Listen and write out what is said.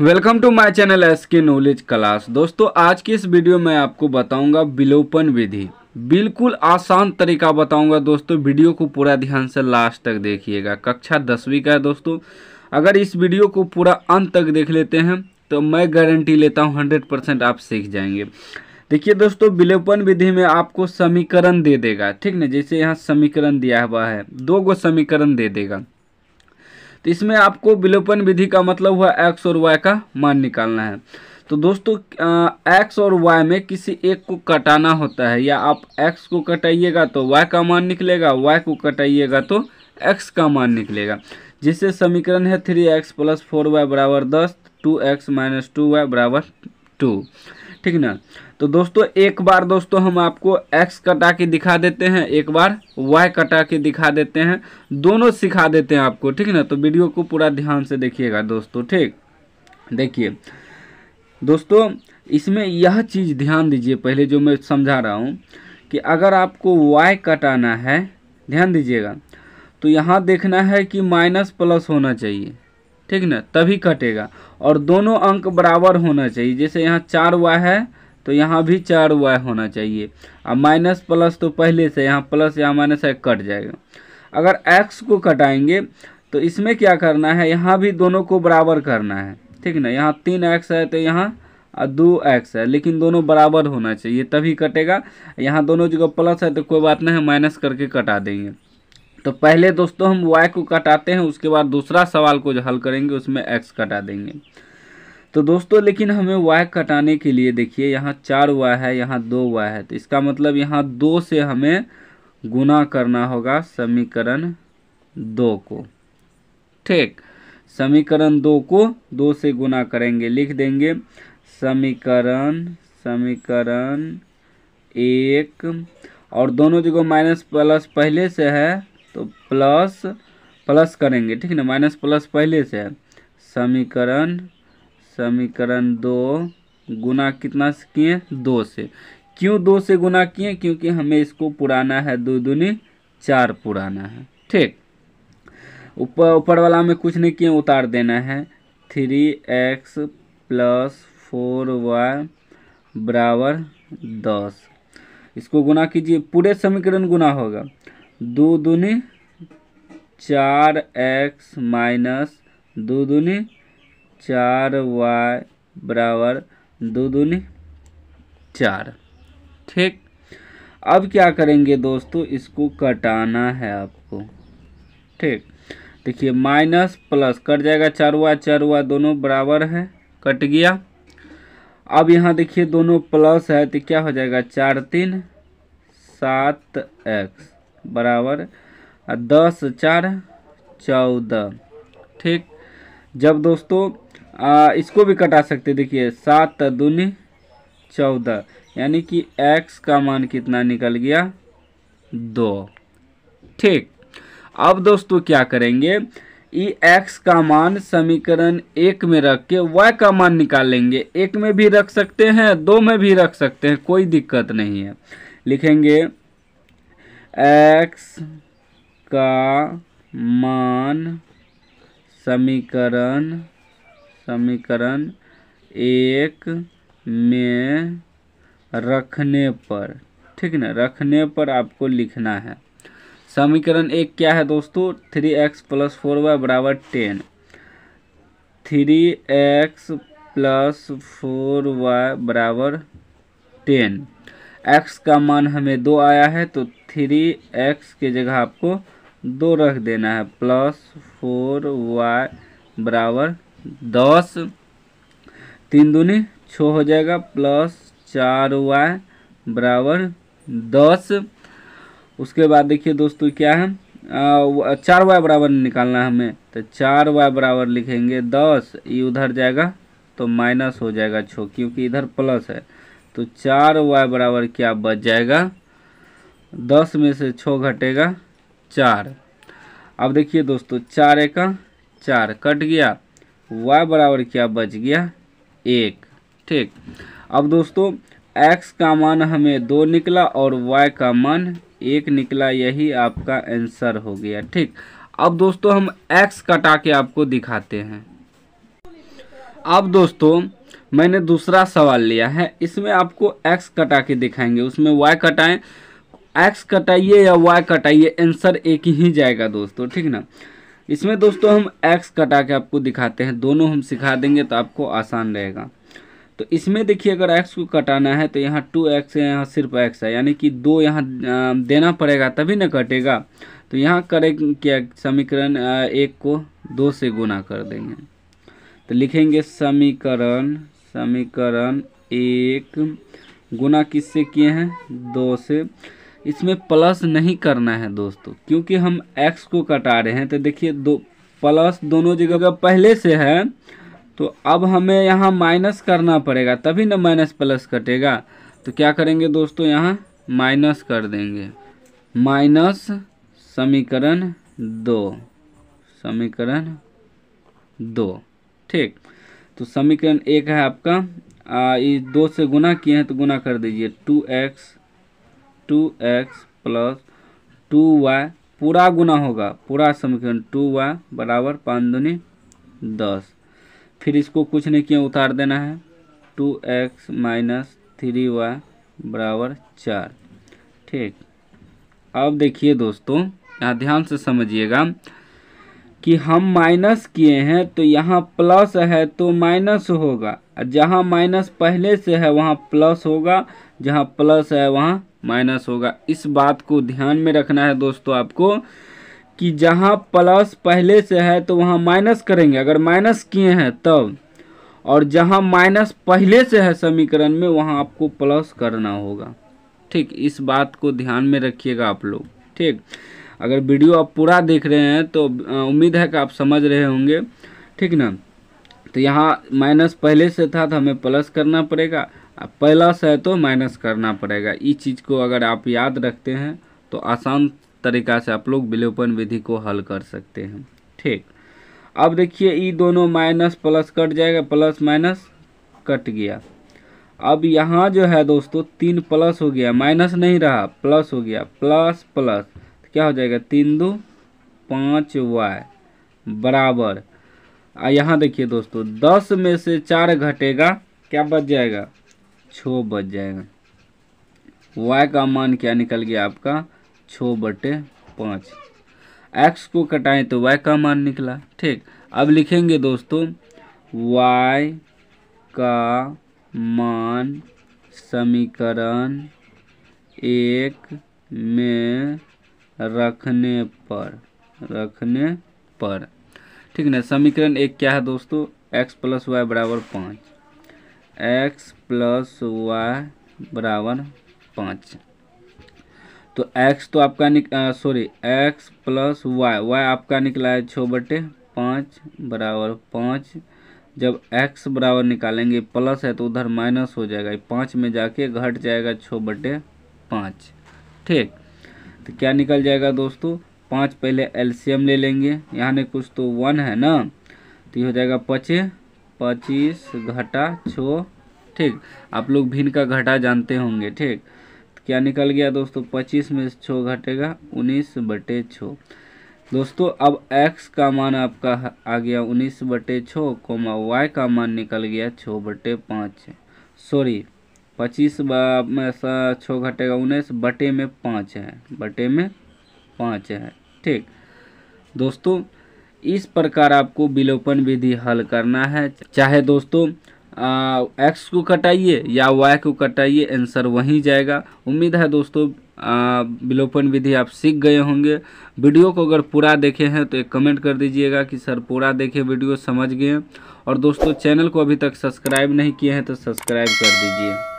Welcome to my channel S K knowledge class. दोस्तों, आज की इस वीडियो में आपको बताऊँगा विलोपन विधि। बिल्कुल आसान तरीका बताऊँगा दोस्तों, वीडियो को पूरा ध्यान से लास्ट तक देखिएगा। कक्षा दसवीं का है दोस्तों। अगर इस वीडियो को पूरा अंत तक देख लेते हैं तो मैं गारंटी लेता हूँ हंड्रेड परसेंट आप सीख जाएँगे। देखिए दोस्तों, विलोपन विधि में आपको समीकरण दे देगा, ठीक ना? जैसे यहाँ समीकरण दिया हुआ है, दो गो समीकरण दे देगा। तो इसमें आपको विलोपन विधि का मतलब हुआ एक्स और वाई का मान निकालना है। तो दोस्तों एक्स और वाई में किसी एक को कटाना होता है, या आप एक्स को कटाइएगा तो वाई का मान निकलेगा वाई को कटाइएगा तो एक्स का मान निकलेगा। जिससे समीकरण है three x plus four y बराबर दस, two x minus two y बराबर टू। ठीक ना? तो दोस्तों, एक बार दोस्तों हम आपको x कटा के दिखा देते हैं, एक बार y कटा के दिखा देते हैं, दोनों सिखा देते हैं आपको, ठीक ना? तो वीडियो को पूरा ध्यान से देखिएगा दोस्तों, ठीक? देखिए, दोस्तों, इसमें यह चीज़ ध्यान दीजिए, पहले जो मैं समझा रहा हूँ कि अगर आपको y कटाना है, ध्यान दीजिएगा तो यहाँ देखना है कि माइनस प्लस होना चाहिए, ठीक ना? तभी कटेगा, और दोनों अंक बराबर होना चाहिए, जैसे यहाँ चार वाई है तो यहाँ भी चार वाई होना चाहिए। अब माइनस प्लस तो पहले से, यहाँ प्लस यहाँ माइनस है, कट जाएगा। अगर एक्स को कटाएँगे तो इसमें क्या करना है, यहाँ भी दोनों को बराबर करना है। ठीक ना? यहाँ तीन एक्स है तो यहाँ दो एक्स है। लेकिन दोनों बराबर होना चाहिए, तभी कटेगा। यहाँ दोनों जगह प्लस है तो कोई बात नहीं है माइनस करके कटा देंगे। तो पहले दोस्तों हम वाई को कटाते हैं, उसके बाद दूसरा सवाल को जो हल करेंगे, उसमें एक्स कटा देंगे। तो दोस्तों, लेकिन हमें y कटाने के लिए देखिए, यहाँ चार y है, यहाँ दो y है तो इसका मतलब यहाँ दो से हमें गुना करना होगा समीकरण दो को। ठीक, समीकरण दो को दो से गुना करेंगे, लिख देंगे समीकरण समीकरण एक, और दोनों जगह माइनस प्लस पहले से है तो प्लस प्लस करेंगे, ठीक है ना? माइनस प्लस पहले से है, समीकरण समीकरण दो, गुना कितना से किए? दो से। क्यों दो से गुना किए? क्योंकि हमें इसको पुराना है, दो दूनी चार पुराना है। ठीक। ऊपर ऊपर वाला में कुछ नहीं किए, उतार देना है। Three x plus four y बराबर दस। इसको गुना कीजिए, पूरे समीकरण गुना होगा। दो दूनी चार एक्स माइनस दो दूनी चार वाई बराबर दो दूनी चार। ठीक? अब क्या करेंगे दोस्तों? इसको कटाना है आपको। ठीक? देखिए, माइनस प्लस कट जाएगा। चार वाई चार वाई दोनों बराबर है। कट गया। अब यहाँ देखिए, दोनों प्लस है तो क्या हो जाएगा? चार तीन, सात एक्स बराबर। दस, चार, चौदह। ठीक? जब दोस्तों आ, इसको भी कटा सकते देखिए सात दूनी चौदह यानी कि x का मान कितना निकल गया? दो। ठीक। अब दोस्तों क्या करेंगे? ई x का मान समीकरण एक में रख के y का मान निकाल लेंगे। एक में भी रख सकते हैं दो में भी रख सकते हैं कोई दिक्कत नहीं है। लिखेंगे x का मान समीकरण समीकरण एक में रखने पर। ठीक ना? रखने पर आपको लिखना है। समीकरण एक क्या है दोस्तों? Three x plus four y बराबर ten. Three x plus four y बराबर टेन। एक्स का मान हमें दो आया है तो थ्री एक्स के जगह आपको दो रख देना है। प्लस फोर वाई बराबर दस, तीन दूनी, छ हो जाएगा, प्लस चार वाई बराबर दस। उसके बाद देखिए दोस्तों क्या है चार वाई बराबर निकालना है हमें तो चार वाई बराबर लिखेंगे दस, ये उधर जाएगा तो माइनस हो जाएगा छो, क्योंकि इधर प्लस है। तो चार वाई बराबर क्या बच जाएगा, दस में से छः घटेगा चार। अब देखिए दोस्तों, चार एक, चार कट गया y बराबर क्या बच गया? एक। ठीक। अब दोस्तों, x का मान हमें दो निकला और y का मान एक निकला, यही आपका आंसर हो गया। ठीक। अब दोस्तों, हम x कटा के आपको दिखाते हैं। अब दोस्तों, मैंने दूसरा सवाल लिया है। इसमें आपको एक्स कटा के दिखाएँगे। उसमें वाई कटाएँ। एक्स कटाइए या वाई कटाइए आंसर एक ही जाएगा दोस्तों। ठीक ना? इसमें दोस्तों हम एक्स कटा के आपको दिखाते हैं। दोनों हम सिखा देंगे तो आपको आसान रहेगा। तो इसमें देखिए, अगर एक्स को कटाना है तो यहाँ टू एक्स है, यहाँ सिर्फ़ एक्स है। यानी कि दो यहाँ देना पड़ेगा तभी ना कटेगा। तो यहाँ करें क्या समीकरण एक को दो से गुना कर देंगे। तो लिखेंगे समीकरण समीकरण एक गुना किससे किए हैं? दो से। इसमें प्लस नहीं करना है दोस्तों, क्योंकि हम एक्स को कटा रहे हैं। तो देखिए, दो प्लस दोनों जगह पहले से है तो अब हमें यहाँ माइनस करना पड़ेगा, तभी ना माइनस प्लस कटेगा। तो क्या करेंगे दोस्तों, यहाँ माइनस कर देंगे। माइनस समीकरण दो समीकरण दो, ठीक। तो समीकरण एक है आपका इस दो से गुना किए हैं तो गुना कर दीजिए two x two x plus two y पूरा गुना होगा। पूरा समीकरण टू वाई बराबर पाँच दूनी दस। फिर इसको कुछ नहीं किया, उतार देना है। Two x minus three y बराबर चार। ठीक। अब देखिए दोस्तों, यहाँ ध्यान से समझिएगा कि हम माइनस किए हैं तो यहाँ प्लस है तो माइनस होगा। जहाँ माइनस पहले से है, वहाँ प्लस होगा। जहाँ प्लस है, वहाँ माइनस होगा। इस बात को ध्यान में रखना है दोस्तों आपको कि जहाँ प्लस पहले से है तो वहाँ माइनस करेंगे। अगर माइनस किए हैं तब, और जहाँ माइनस पहले से है समीकरण में, वहाँ आपको प्लस करना होगा। ठीक, इस बात को ध्यान में रखिएगा आप लोग। ठीक, अगर वीडियो आप पूरा देख रहे हैं तो उम्मीद है कि आप समझ रहे होंगे। ठीक ना? तो यहाँ माइनस पहले से था तो हमें प्लस करना पड़ेगा। प्लस है तो माइनस करना पड़ेगा। इस चीज़ को अगर आप याद रखते हैं तो आसान तरीका से आप लोग विलोपन विधि को हल कर सकते हैं। ठीक। अब देखिए ये दोनों माइनस प्लस कट जाएगा प्लस माइनस कट गया। अब यहाँ जो है दोस्तों, तीन प्लस हो गया। माइनस नहीं रहा प्लस हो गया। प्लस प्लस तो क्या हो जाएगा? तीन दो, पाँच वाई बराबर। यहाँ देखिए दोस्तों, दस में से चार घटेगा, क्या बच जाएगा? छो बच जाएगा। Y का मान क्या निकल गया आपका? छो बटे पाँच। एक्स को कटाएँ तो y का मान निकला। ठीक, अब लिखेंगे दोस्तों, y का मान समीकरण एक में रखने पर रखने पर। ठीक ना, समीकरण एक क्या है दोस्तों? X प्लस वाई बराबर पाँच। एक्स प्लस वाई बराबर पाँच। तो x तो आपका निक sorry x plus y y आपका निकला है छः बटे पाँच बराबर पाँच। जब x बराबर निकालेंगे प्लस है तो उधर माइनस हो जाएगा। पाँच में जाके घट जाएगा छः बटे पाँच। ठीक तो क्या निकल जाएगा दोस्तों? पाँच पहले एलसीएम ले लेंगे। यहाँ ने कुछ तो वन है ना? तो ये हो जाएगा पचे पच्चीस घटा छो ठीक, आप लोग भिन्न का घटा जानते होंगे, ठीक। क्या निकल गया दोस्तों? पच्चीस में छो घटेगा, उन्नीस बटे छो दोस्तों, अब x का मान आपका आ गया उन्नीस बटे छो कोमा वाई का मान निकल गया छो बटे पाँच। सॉरी, पच्चीस में छो घटेगा उन्नीस बटे में पाँच है, बटे में पाँच है, ठीक। दोस्तों, इस प्रकार आपको विलोपन विधि हल करना है। चाहे दोस्तों एक्स को कटाइए या वाई को कटाइए आंसर वहीं जाएगा। उम्मीद है दोस्तों विलोपन विधि आप सीख गए होंगे। वीडियो को अगर पूरा देखे हैं तो एक कमेंट कर दीजिएगा कि, सर, पूरा देखे, वीडियो समझ गए और दोस्तों, चैनल को अभी तक सब्सक्राइब नहीं किए हैं तो सब्सक्राइब कर दीजिए।